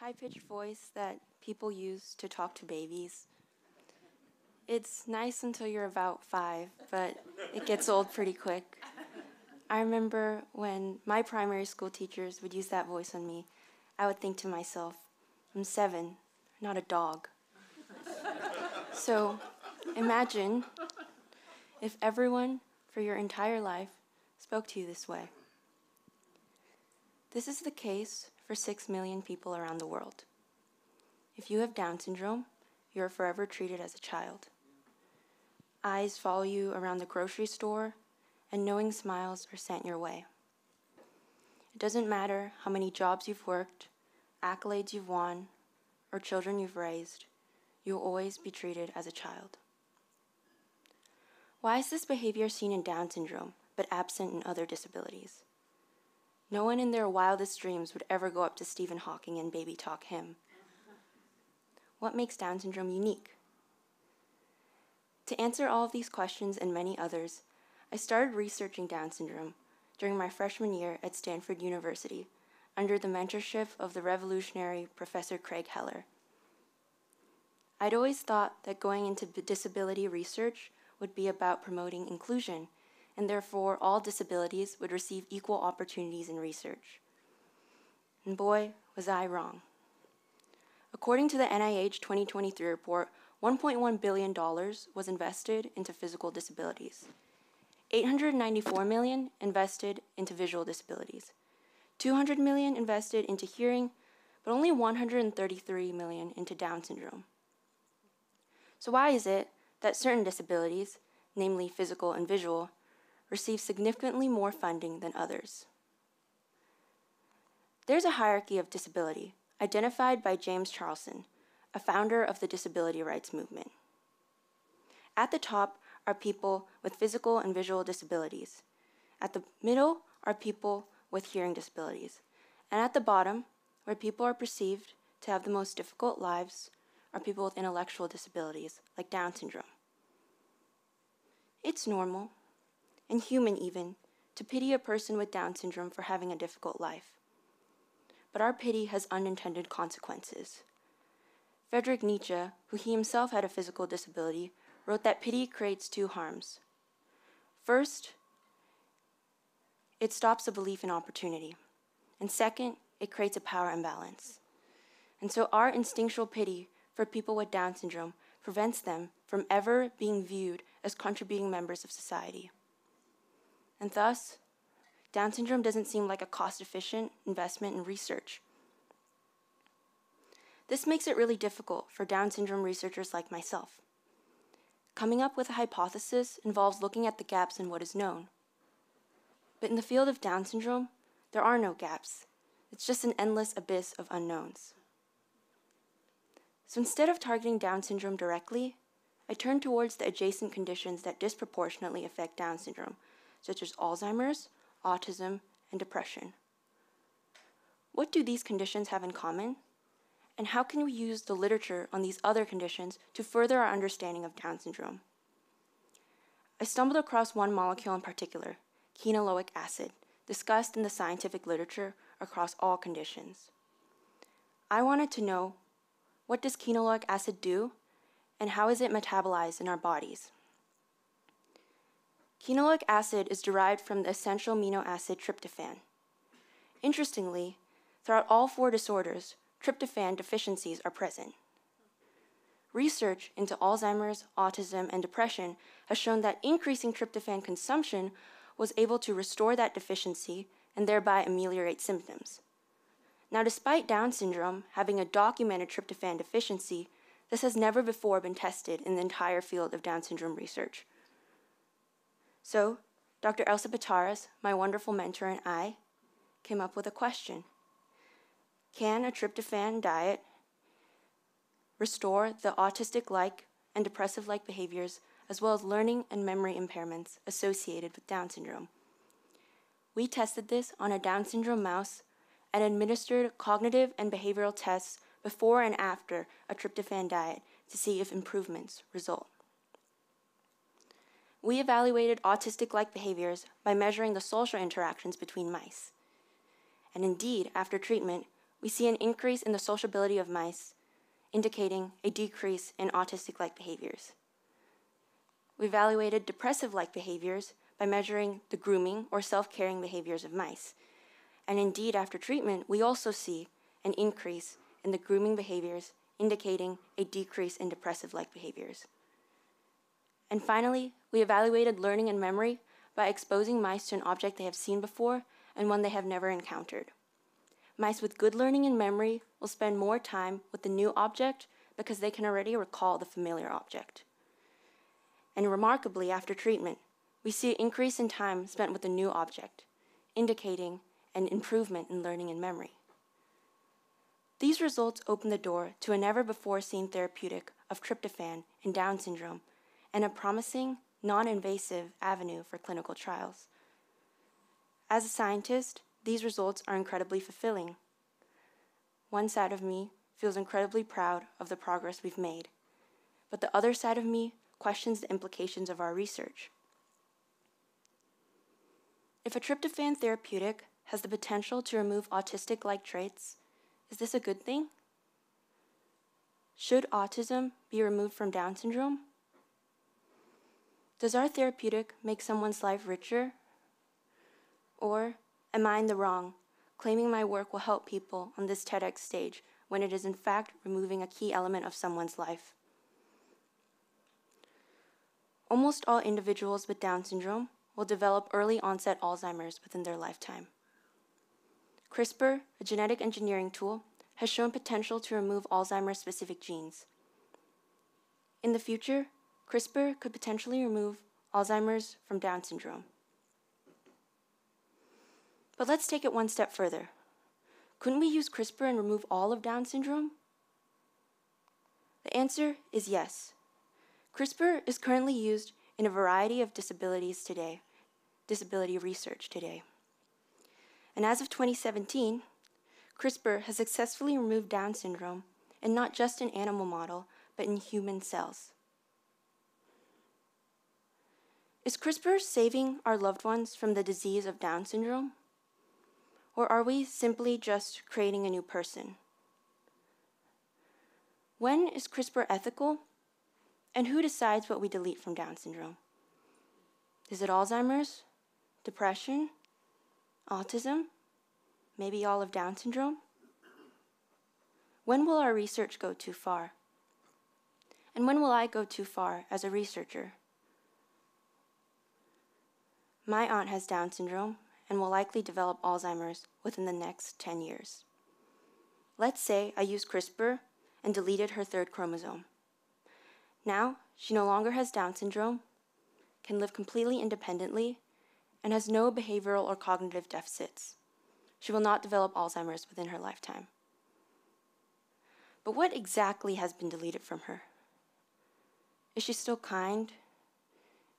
high pitched voice that people use to talk to babies. It's nice until you're about five, but it gets old pretty quick. I remember when my primary school teachers would use that voice on me, I would think to myself, I'm seven, not a dog. so imagine if everyone for your entire life spoke to you this way. This is the case for six million people around the world. If you have Down syndrome, you are forever treated as a child. Eyes follow you around the grocery store, and knowing smiles are sent your way. It doesn't matter how many jobs you've worked, accolades you've won, or children you've raised, you'll always be treated as a child. Why is this behavior seen in Down syndrome but absent in other disabilities? No one in their wildest dreams would ever go up to Stephen Hawking and baby talk him. What makes Down syndrome unique? To answer all of these questions and many others, I started researching Down syndrome during my freshman year at Stanford University under the mentorship of the revolutionary Professor Craig Heller. I'd always thought that going into disability research would be about promoting inclusion, and therefore all disabilities would receive equal opportunities in research. And boy, was I wrong. According to the NIH 2023 report, $1.1 billion was invested into physical disabilities. 894 million invested into visual disabilities. 200 million invested into hearing, but only 133 million into Down syndrome. So why is it that certain disabilities, namely physical and visual, receive significantly more funding than others? There's a hierarchy of disability, identified by James Charleson, a founder of the disability rights movement. At the top are people with physical and visual disabilities. At the middle are people with hearing disabilities. And at the bottom, where people are perceived to have the most difficult lives, are people with intellectual disabilities, like Down syndrome. It's normal, and human even, to pity a person with Down syndrome for having a difficult life but our pity has unintended consequences. Friedrich Nietzsche, who he himself had a physical disability, wrote that pity creates two harms. First, it stops a belief in opportunity. And second, it creates a power imbalance. And so our instinctual pity for people with Down syndrome prevents them from ever being viewed as contributing members of society. And thus, down syndrome doesn't seem like a cost efficient investment in research. This makes it really difficult for Down syndrome researchers like myself. Coming up with a hypothesis involves looking at the gaps in what is known. But in the field of Down syndrome, there are no gaps. It's just an endless abyss of unknowns. So instead of targeting Down syndrome directly, I turned towards the adjacent conditions that disproportionately affect Down syndrome, such as Alzheimer's, autism, and depression. What do these conditions have in common? And how can we use the literature on these other conditions to further our understanding of Down syndrome? I stumbled across one molecule in particular, quinolinic acid, discussed in the scientific literature across all conditions. I wanted to know what does quinolinic acid do and how is it metabolized in our bodies? Quinolinic acid is derived from the essential amino acid tryptophan. Interestingly, throughout all four disorders, tryptophan deficiencies are present. Research into Alzheimer's, autism, and depression has shown that increasing tryptophan consumption was able to restore that deficiency and thereby ameliorate symptoms. Now, despite Down syndrome having a documented tryptophan deficiency, this has never before been tested in the entire field of Down syndrome research. So, Dr. Elsa Pittaras, my wonderful mentor, and I came up with a question Can a tryptophan diet restore the autistic like and depressive like behaviors, as well as learning and memory impairments associated with Down syndrome? We tested this on a Down syndrome mouse and administered cognitive and behavioral tests before and after a tryptophan diet to see if improvements result. We evaluated autistic like behaviors by measuring the social interactions between mice. And indeed, after treatment, we see an increase in the sociability of mice, indicating a decrease in autistic like behaviors. We evaluated depressive like behaviors by measuring the grooming or self caring behaviors of mice. And indeed, after treatment, we also see an increase in the grooming behaviors, indicating a decrease in depressive like behaviors. And finally, we evaluated learning and memory by exposing mice to an object they have seen before and one they have never encountered. Mice with good learning and memory will spend more time with the new object because they can already recall the familiar object. And remarkably, after treatment, we see an increase in time spent with the new object, indicating an improvement in learning and memory. These results open the door to a never before seen therapeutic of tryptophan in Down syndrome and a promising, non invasive avenue for clinical trials. As a scientist, these results are incredibly fulfilling. One side of me feels incredibly proud of the progress we've made, but the other side of me questions the implications of our research. If a tryptophan therapeutic has the potential to remove autistic like traits, is this a good thing? Should autism be removed from Down syndrome? Does our therapeutic make someone's life richer? Or am I in the wrong, claiming my work will help people on this TEDx stage when it is in fact removing a key element of someone's life? Almost all individuals with Down syndrome will develop early onset Alzheimer's within their lifetime. CRISPR, a genetic engineering tool, has shown potential to remove Alzheimer's specific genes. In the future, CRISPR could potentially remove Alzheimer's from Down syndrome. But let's take it one step further. Couldn't we use CRISPR and remove all of Down syndrome? The answer is yes. CRISPR is currently used in a variety of disabilities today, disability research today. And as of 2017, CRISPR has successfully removed Down syndrome, and not just in animal model, but in human cells. Is CRISPR saving our loved ones from the disease of Down syndrome? Or are we simply just creating a new person? When is CRISPR ethical? And who decides what we delete from Down syndrome? Is it Alzheimer's? Depression? Autism? Maybe all of Down syndrome? When will our research go too far? And when will I go too far as a researcher? My aunt has Down syndrome and will likely develop Alzheimer's within the next 10 years. Let's say I use CRISPR and deleted her third chromosome. Now, she no longer has Down syndrome, can live completely independently, and has no behavioral or cognitive deficits. She will not develop Alzheimer's within her lifetime. But what exactly has been deleted from her? Is she still kind?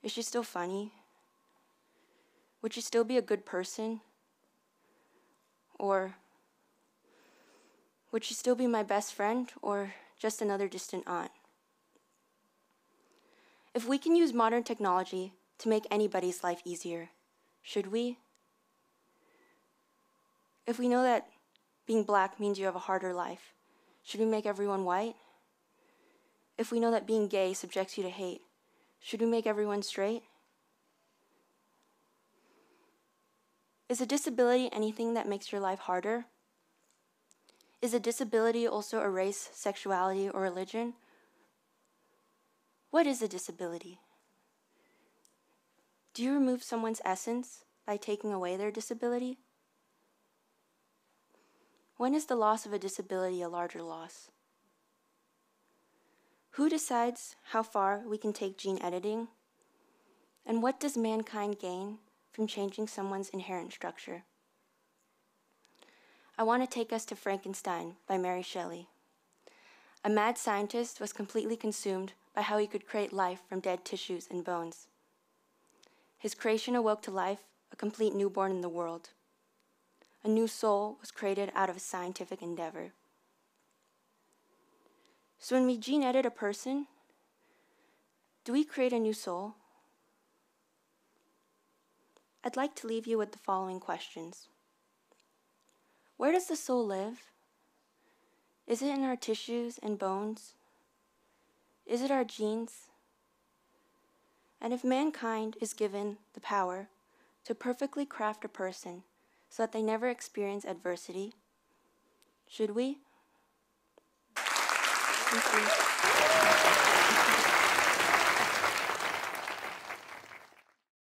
Is she still funny? Would she still be a good person? Or would she still be my best friend or just another distant aunt? If we can use modern technology to make anybody's life easier, should we? If we know that being black means you have a harder life, should we make everyone white? If we know that being gay subjects you to hate, should we make everyone straight? Is a disability anything that makes your life harder? Is a disability also a race, sexuality, or religion? What is a disability? Do you remove someone's essence by taking away their disability? When is the loss of a disability a larger loss? Who decides how far we can take gene editing? And what does mankind gain from changing someone's inherent structure. I want to take us to Frankenstein by Mary Shelley. A mad scientist was completely consumed by how he could create life from dead tissues and bones. His creation awoke to life a complete newborn in the world. A new soul was created out of a scientific endeavor. So when we gene edit a person, do we create a new soul? I'd like to leave you with the following questions Where does the soul live? Is it in our tissues and bones? Is it our genes? And if mankind is given the power to perfectly craft a person so that they never experience adversity, should we?